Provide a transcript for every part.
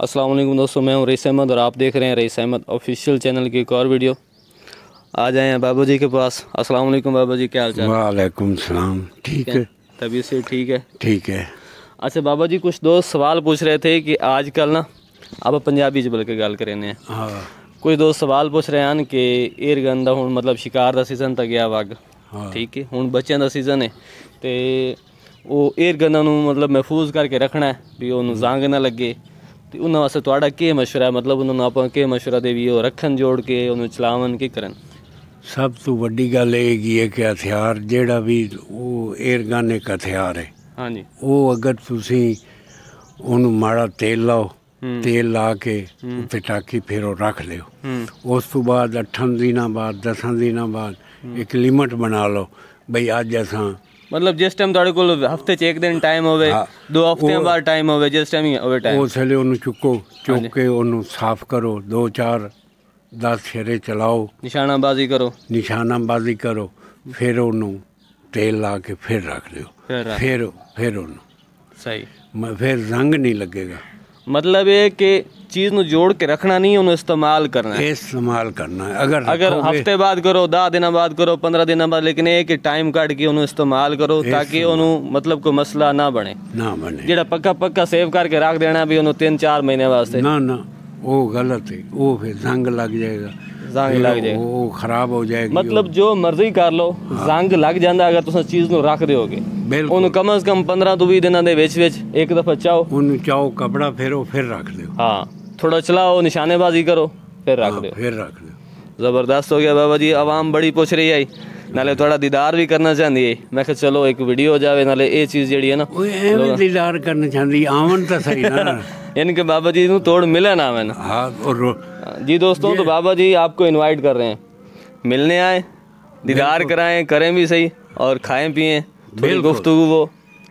असलम दोस्तों मैं हूं रईस अहमद और आप देख रहे हैं रईस अहमद ऑफिशियल चैनल की एक और वीडियो आ जाए हैं बाबू जी के पास असलम बाबू जी क्या हाल चाल वालेकुम सलाम ठीक है तबीयत से ठीक है ठीक है अच्छा बाबा जी कुछ दोस्त सवाल पूछ रहे थे कि आजकल ना ਆਪਾਂ ਪੰਜਾਬੀ ਚ ਬਲਕਿ ਗੱਲ ਕਰਨੇ ਆ ਹਾਂ ਕੋਈ ਦੋਸਤ ਸਵਾਲ ਪੁੱਛ ਰਹੇ ਹਨ ਕਿ 에ਅਰ ਗਨ ਦਾ ਹੁਣ ਮਤਲਬ ਸ਼ਿਕਾਰ ਦਾ ਸੀਜ਼ਨ ਤਾਂ ਗਿਆ ਵਗ ਠੀਕ ਹੈ ਹੁਣ ਬੱਚਿਆਂ ਦਾ ਸੀਜ਼ਨ ਹੈ ਤੇ ਉਹ 에ਅਰ ਗਨਾਂ ਨੂੰ ਮਤਲਬ ਮਹਿਫੂਜ਼ ਕਰਕੇ ਰੱਖਣਾ ਹੈ ਵੀ ਉਹਨੂੰ ਜ਼ੰਗ ਨਾ ਲੱਗੇ ਤੇ ਉਹਨਾਂ ਵਾਸਤੇ ਤੁਹਾਡਾ ਕੀ ਮਸ਼ਵਰਾ ਹੈ? ਮਤਲਬ ਉਹਨਾਂ ਨੂੰ ਆਪਾਂ ਕੀ ਮਸ਼ਵਰਾ ਦੇ ਵੀ ਉਹ ਰੱਖਣ ਜੋੜ ਕੇ ਉਹਨੂੰ ਚਲਾਵਣ ਕੀ ਕਰਨ? ਸਭ ਤੋਂ ਵੱਡੀ ਗੱਲ ਇਹ ਹੈਗੀ ਹੈ ਕਿ ਹਥਿਆਰ ਜਿਹੜਾ ਵੀ ਉਹ 에ਅਰਗਨ ਇੱਕ ਹਥਿਆਰ ਹੈ। ਹਾਂਜੀ। ਉਹ ਅਗਰ ਤੁਸੀਂ ਉਹਨੂੰ ਮਾੜਾ ਤੇਲ ਲਾਓ। ਤੇਲ ਲਾ ਕੇ ਉੱਤੇ ਟਾਕੀ ਫਿਰ ਉਹ ਰੱਖ ਲਿਓ। ਉਸ ਤੋਂ ਬਾਅਦ 8 ਦਿਨਾਂ ਬਾਅਦ 10 ਦਿਨਾਂ ਬਾਅਦ ਇੱਕ ਲਿਮਟ ਬਣਾ ਲਓ ਬਈ ਅੱਜ ਅਸਾਂ ਮਤਲਬ ਜਿਸ ਟਾਈਮ ਤੁਹਾਡੇ ਕੋਲ ਹਫ਼ਤੇ 'ਚ ਇੱਕ ਦਿਨ ਟਾਈਮ ਹੋਵੇ। ਦੋ ਹਫਤਿਆਂ ਬਾਅਦ ਟਾਈਮ ਹੋਵੇ ਜਿਸ ਟਾਈਮ ਹੀ ਹੋਵੇ ਟਾਈਮ ਉਸ ਵੇਲੇ ਉਹਨੂੰ ਚੁੱਕੋ। ਚੁੱਕ ਕੇ ਉਹਨੂੰ ਸਾਫ਼ ਕਰੋ ਦੋ ਚਾਰ 10 ਛੇਰੇ ਚਲਾਓ। ਨਿਸ਼ਾਨਾਬਾਜ਼ੀ ਕਰੋ। ਨਿਸ਼ਾਨਾਬਾਜ਼ੀ ਕਰੋ ਫਿਰ ਉਹਨੂੰ ਤੇਲ ਲਾ ਕੇ ਫਿਰ ਰੱਖ ਦਿਓ। ਫਿਰ ਫਿਰ ਫਿਰ ਉਹਨੂੰ। ਸਹੀ। ਮ- ਫਿਰ ਰੰਗ ਨਹੀਂ ਲੱਗੇਗਾ। ਮਤਲਬ ਇਹ ਕਿ ਚੀਜ਼ ਨੂੰ ਜੋੜ ਕੇ ਰੱਖਣਾ ਨਹੀਂ ਉਹਨੂੰ ਇਸਤੇਮਾਲ ਕਰਨਾ ਹੈ। ਇਸਤੇਮਾਲ ਕਰਨਾ ਹੈ। ਅਗਰ ਅਗਰ ਹਫ਼ਤੇ ਬਾਅਦ ਕਰੋ 10 ਦਿਨਾਂ ਬਾਅਦ ਕਰੋ 15 ਦਿਨਾਂ ਬਾਅਦ ਲੇਕਿਨ ਇਹ ਕਿ ਟਾਈਮ ਕੱਢ ਕੇ ਉਹਨੂੰ ਇਸਤੇਮਾਲ ਕਰੋ ਤਾਂ ਕਿ ਉਹਨੂੰ ਮਤਲਬ ਕੋਈ ਮਸਲਾ ਨਾ ਬਣੇ। ਨਾ ਬਣੇ। ਜਿਹੜਾ ਪੱਕਾ ਪੱਕਾ ਸੇਵ ਕਰਕੇ ਰੱਖ ਦੇਣਾ ਵੀ ਉਹਨੂੰ 3-4 ਮਹੀਨੇ ਵਾਸਤੇ। ਨਾ ਨਾ ਉਹ ਗਲਤ ਹੈ। ਉਹ ਫਿਰ ਜ਼ੰਗ ਲੱਗ ਜਾਏਗਾ। ਜ਼ੰਗ ਲੱਗ ਜਾਏਗਾ। ਉਹ ਖਰਾਬ ਹੋ ਜਾਏਗੀ। ਮਤਲਬ ਜੋ ਮਰਜ਼ੀ ਕਰ ਲਓ ਜ਼ੰਗ ਲੱਗ ਜਾਂਦਾ ਅਗਰ ਤੁਸੀਂ ਚੀਜ਼ ਨੂੰ ਰੱਖ ਦਿਓਗੇ। ਉਹਨੂੰ ਕਮ ਸ ਕਮ 15 ਤੋਂ 20 ਦਿਨਾਂ ਦੇ ਵਿੱਚ ਵਿੱਚ ਇੱਕ ਦਫਾ ਚਾਓ। ਉਹਨੂੰ ਚਾਹੋ ਕਪੜਾ ਫੇਰੋ ਫਿਰ ਰੱਖ ਦਿਓ। ਹਾਂ। ਥੋੜਾ ਚਲਾਓ ਨਿਸ਼ਾਨੇਬਾਜ਼ੀ ਕਰੋ ਫਿਰ ਰੱਖ ਹਾਂ, ਦਿਓ ਫਿਰ ਰੱਖ ਦਿਓ ਜ਼ਬਰਦਸਤ ਹੋ ਗਿਆ ਬਾਬਾ ਜੀ ਆਵਾਮ ਬੜੀ ਪੁੱਛ ਰਹੀ ਹੈ ਨਾਲੇ ਤੁਹਾਡਾ ਦੀਦਾਰ ਵੀ ਕਰਨਾ ਚਾਹੁੰਦੀ ਹੈ ਮੈਂ ਕਿਹਾ ਚਲੋ ਇੱਕ ਵੀਡੀਓ ਹੋ ਜਾਵੇ ਨਾਲੇ ਇਹ ਚੀਜ਼ ਜਿਹੜੀ ਹੈ ਨਾ ਉਹ ਐਵੇਂ ਦੀਦਾਰ ਕਰਨਾ ਚਾਹੁੰਦੀ ਆਵਣ ਤਾਂ ਸਹੀ ਨਾ इनके बाबा जी तोड़ मिला ना मैंने ਹਾਂ ਉਹ ਰੋ- जी दोस्तों तो बाबा जी आपको इनवाइट कर रहे हैं मिलने आए दीदार कराएं करें भी सही और खाएं पिएं थोड़ी बिल्कुल। गुफ्तगू वो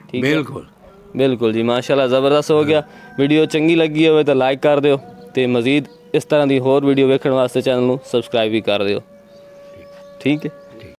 ठीक है ਬਿਲਕੁਲ ਬਿਲਕੁਲ ਜੀ, ਮਾਸ਼ਾਅੱਲਾ, ਜ਼ਬਰਦਸਤ ਹੋ ਗਿਆ। ਵੀਡੀਓ ਚੰਗੀ ਲੱਗੀ ਹੋਵੇ ਤਾਂ ਲਾਈਕ ਕਰ ਦਿਓ ਤੇ ਮਜ਼ੀਦ ਇਸ ਤਰ੍ਹਾਂ ਦੀ ਹੋਰ ਵੀਡੀਓ ਵੇਖਣ ਵਾਸਤੇ ਚੈਨਲ ਨੂੰ ਸਬਸਕ੍ਰਾਈਬ ਵੀ ਕਰ ਦਿਓ। ਠੀਕ ਹੈ।